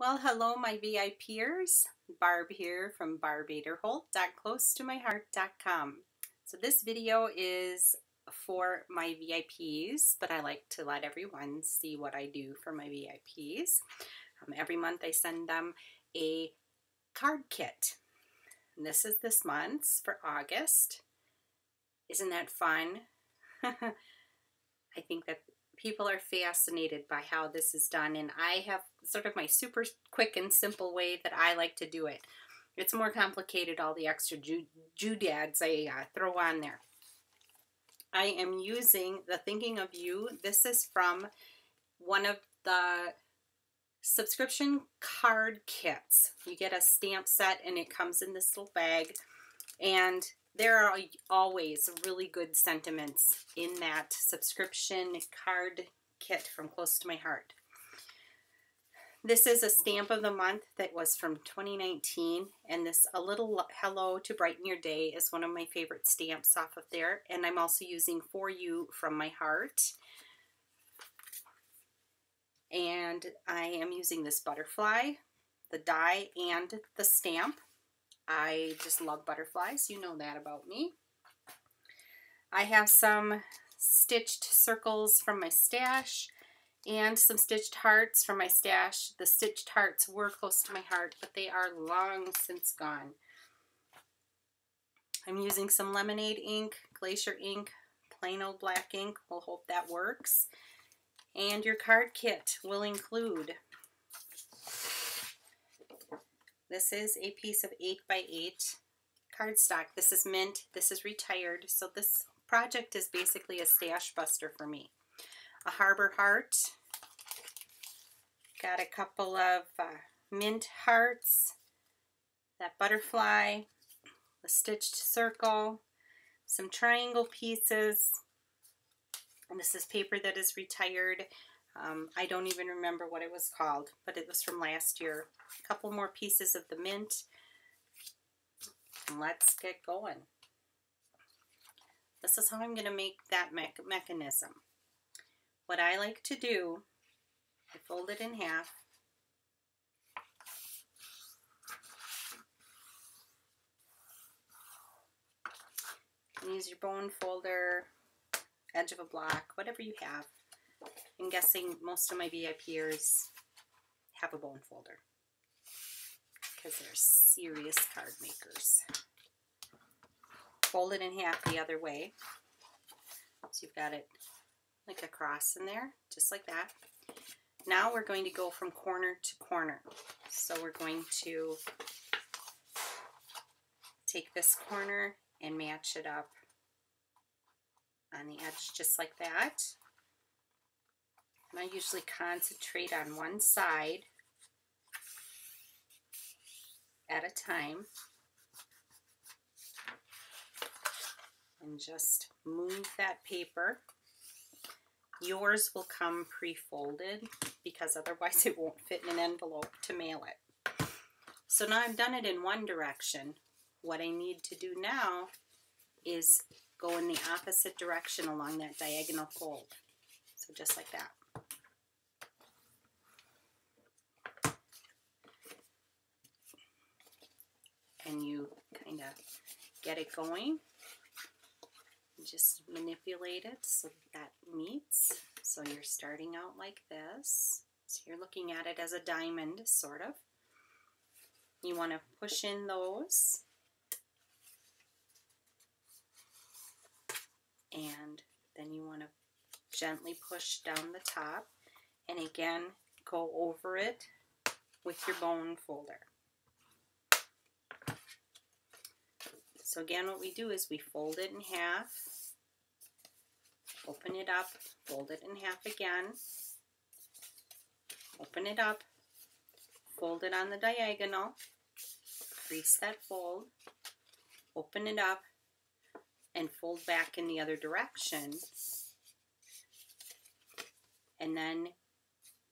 Well, hello, my VIPers. Barb here from barbaderholdt.closetomyheart.com. So this video is for my VIPs, but I like to let everyone see what I do for my VIPs. Um, every month I send them a card kit. And this is this month's for August. Isn't that fun? I think that people are fascinated by how this is done and I have sort of my super quick and simple way that I like to do it. It's more complicated, all the extra doodads I uh, throw on there. I am using the Thinking of You. This is from one of the subscription card kits. You get a stamp set and it comes in this little bag and there are always really good sentiments in that subscription card kit from Close to My Heart. This is a stamp of the month that was from 2019 and this A Little Hello to Brighten Your Day is one of my favorite stamps off of there and I'm also using For You from My Heart and I am using this butterfly, the die and the stamp I just love butterflies. You know that about me. I have some stitched circles from my stash and some stitched hearts from my stash. The stitched hearts were close to my heart, but they are long since gone. I'm using some lemonade ink, glacier ink, plain old black ink. We'll hope that works. And your card kit will include this is a piece of 8 by 8 cardstock. This is mint. This is retired. So this project is basically a stash buster for me. A harbor heart. Got a couple of uh, mint hearts. That butterfly. A stitched circle. Some triangle pieces. And this is paper that is retired. Um, I don't even remember what it was called, but it was from last year. A couple more pieces of the mint. Let's get going. This is how I'm going to make that me mechanism. What I like to do, I fold it in half. Use your bone folder, edge of a block, whatever you have. I'm guessing most of my VIPers have a bone folder because they're serious card makers. Fold it in half the other way. So you've got it like a cross in there, just like that. Now we're going to go from corner to corner. So we're going to take this corner and match it up on the edge just like that. I usually concentrate on one side at a time and just move that paper. Yours will come pre-folded because otherwise it won't fit in an envelope to mail it. So now I've done it in one direction. What I need to do now is go in the opposite direction along that diagonal fold. So just like that. And you kind of get it going. Just manipulate it so that meets. So you're starting out like this. So you're looking at it as a diamond, sort of. You want to push in those. And then you want to gently push down the top. And again, go over it with your bone folder. So again, what we do is we fold it in half, open it up, fold it in half again, open it up, fold it on the diagonal, crease that fold, open it up, and fold back in the other direction. And then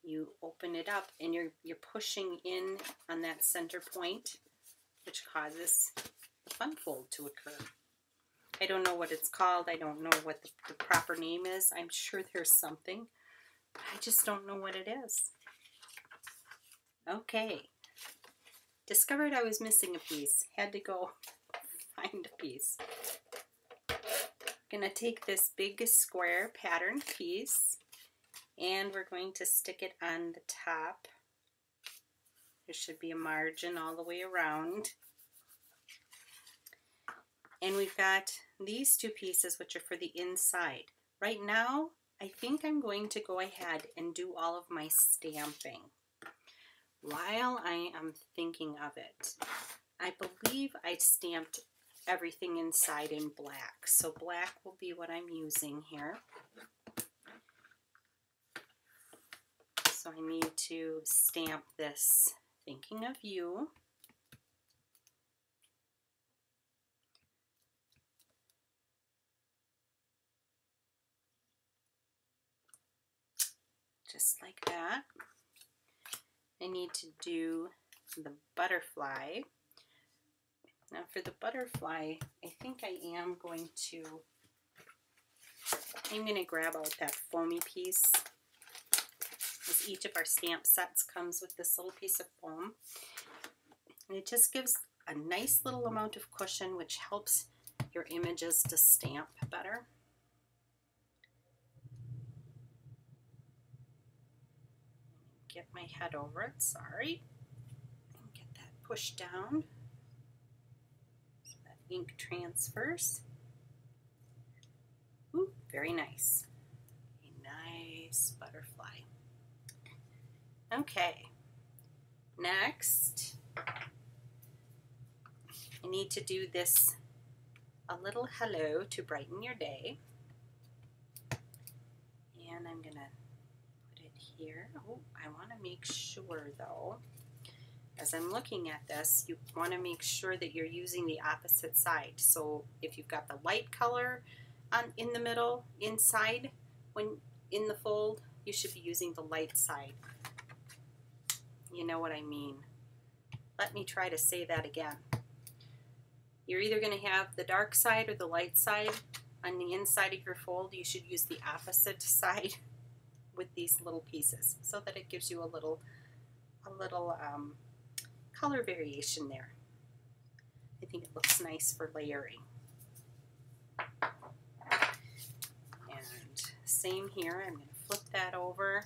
you open it up and you're, you're pushing in on that center point, which causes fun fold to occur. I don't know what it's called. I don't know what the, the proper name is. I'm sure there's something, but I just don't know what it is. Okay. Discovered I was missing a piece. Had to go find a piece. Gonna take this big square pattern piece and we're going to stick it on the top. There should be a margin all the way around. And we've got these two pieces which are for the inside. Right now, I think I'm going to go ahead and do all of my stamping while I am thinking of it. I believe I stamped everything inside in black. So black will be what I'm using here. So I need to stamp this thinking of you. Just like that. I need to do the butterfly. Now for the butterfly, I think I am going to, I'm going to grab out that foamy piece. Because each of our stamp sets comes with this little piece of foam. And it just gives a nice little amount of cushion which helps your images to stamp better. Get my head over it, sorry. And get that pushed down That ink transfers. Ooh, very nice. A nice butterfly. Okay, next I need to do this a little hello to brighten your day. And I'm it here. Oh, I want to make sure though as I'm looking at this, you want to make sure that you're using the opposite side. So if you've got the light color on, in the middle, inside, when in the fold, you should be using the light side. You know what I mean. Let me try to say that again. You're either going to have the dark side or the light side on the inside of your fold. You should use the opposite side with these little pieces so that it gives you a little a little um, color variation there. I think it looks nice for layering. And same here, I'm going to flip that over.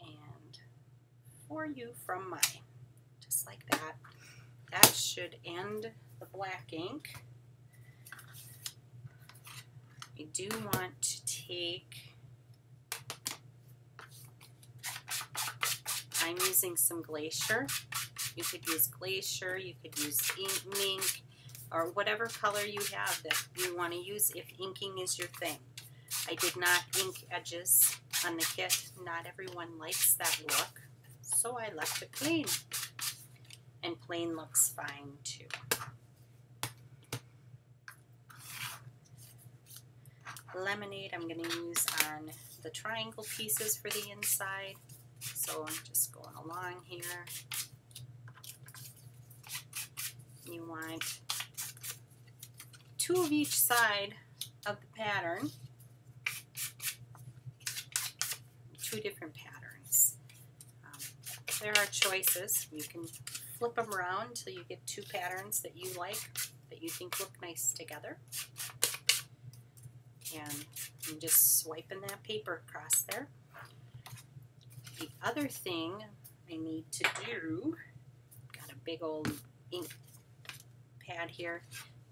And for you from my, just like that. That should end the black ink. I do want to take I'm using some Glacier. You could use Glacier, you could use ink, Mink, or whatever color you have that you want to use if inking is your thing. I did not ink edges on the kit. Not everyone likes that look, so I left it plain. And plain looks fine too. Lemonade I'm going to use on the triangle pieces for the inside. So I'm just going along here. You want two of each side of the pattern, two different patterns. Um, there are choices. You can flip them around until you get two patterns that you like, that you think look nice together. And I'm just swiping that paper across there the other thing I need to do, got a big old ink pad here.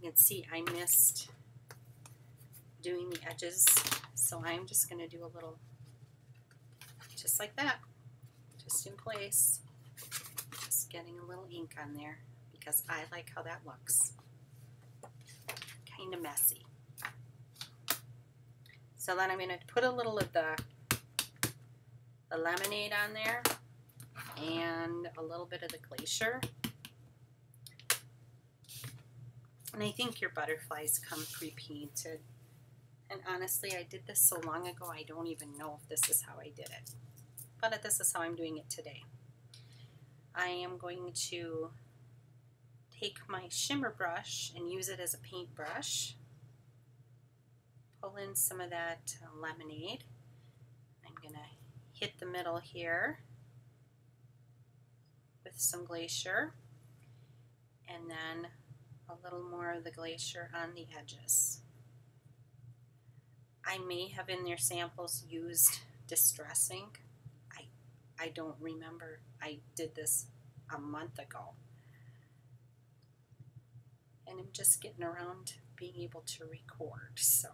You can see I missed doing the edges, so I'm just going to do a little, just like that, just in place. Just getting a little ink on there because I like how that looks. Kind of messy. So then I'm going to put a little of the the lemonade on there and a little bit of the glacier. And I think your butterflies come pre-painted. And honestly, I did this so long ago, I don't even know if this is how I did it. But this is how I'm doing it today. I am going to take my shimmer brush and use it as a paintbrush. Pull in some of that uh, lemonade. I'm going to hit the middle here with some glacier and then a little more of the glacier on the edges. I may have in your samples used distress ink. I, I don't remember. I did this a month ago. And I'm just getting around being able to record. So,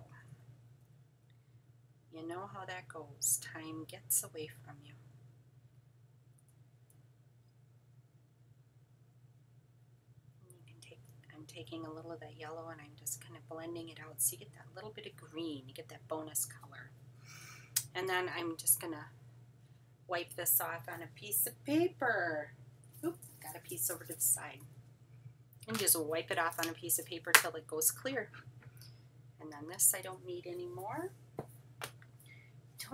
you know how that goes. Time gets away from you. I'm taking a little of that yellow and I'm just kind of blending it out so you get that little bit of green, you get that bonus color. And then I'm just going to wipe this off on a piece of paper. Oop, got a piece over to the side. And just wipe it off on a piece of paper till it goes clear. And then this I don't need anymore.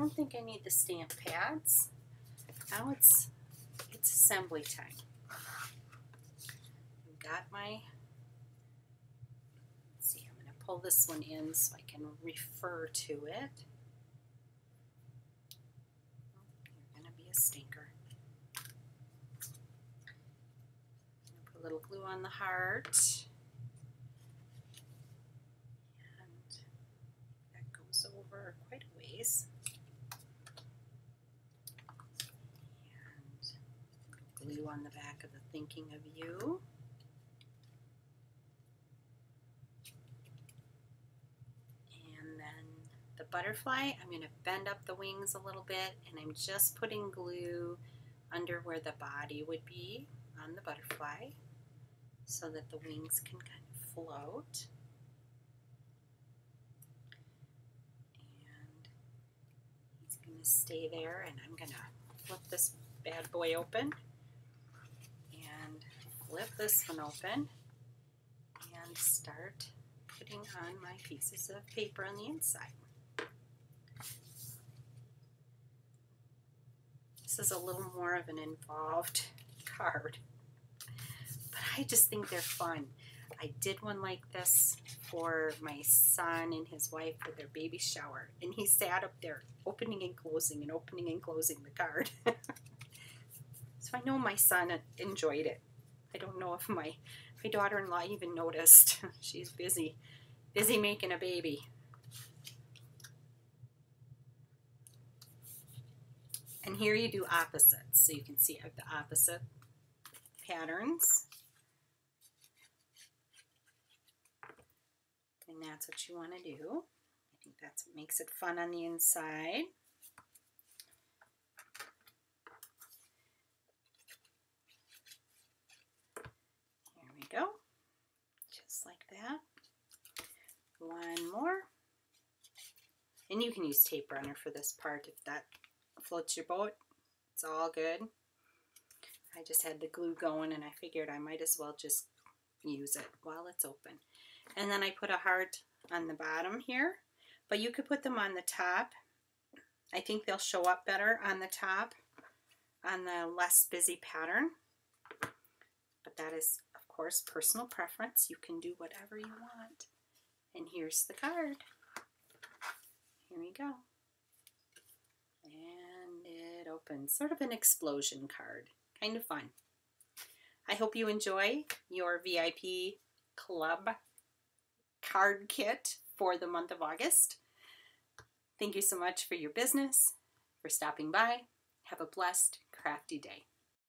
I don't think I need the stamp pads. Now it's it's assembly time. I've Got my see, I'm going to pull this one in so I can refer to it. you're going to be a stinker. Put a little glue on the heart. And that goes over quite a ways. Glue on the back of the thinking of you. And then the butterfly, I'm going to bend up the wings a little bit and I'm just putting glue under where the body would be on the butterfly so that the wings can kind of float. And he's going to stay there and I'm going to flip this bad boy open flip this one open and start putting on my pieces of paper on the inside. This is a little more of an involved card, but I just think they're fun. I did one like this for my son and his wife for their baby shower, and he sat up there opening and closing and opening and closing the card. so I know my son enjoyed it. I don't know if my my daughter-in-law even noticed. She's busy, busy making a baby. And here you do opposites. So you can see the opposite patterns. And that's what you want to do. I think that's what makes it fun on the inside. Here we go. Just like that. One more. And you can use tape runner for this part if that floats your boat. It's all good. I just had the glue going and I figured I might as well just use it while it's open. And then I put a heart on the bottom here, but you could put them on the top. I think they'll show up better on the top on the less busy pattern. But that is, of course, personal preference. You can do whatever you want. And here's the card. Here we go. And it opens, Sort of an explosion card. Kind of fun. I hope you enjoy your VIP club card kit for the month of August. Thank you so much for your business, for stopping by. Have a blessed, crafty day.